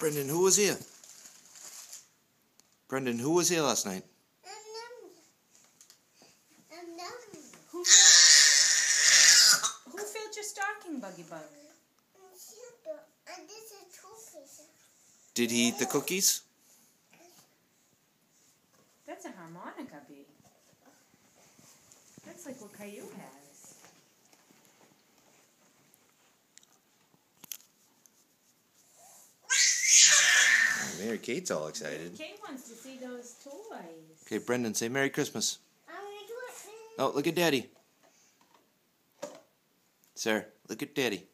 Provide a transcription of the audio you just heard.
Brendan, who was here? Brendan, who was here last night? Who, who filled your stocking, Buggy Bug? Did he eat the cookies? That's a harmonica bee. That's like what Caillou has. Mary Kate's all excited. Kay wants to see those toys. Okay, Brendan, say Merry Christmas. Oh, oh look at Daddy. Sir, look at Daddy.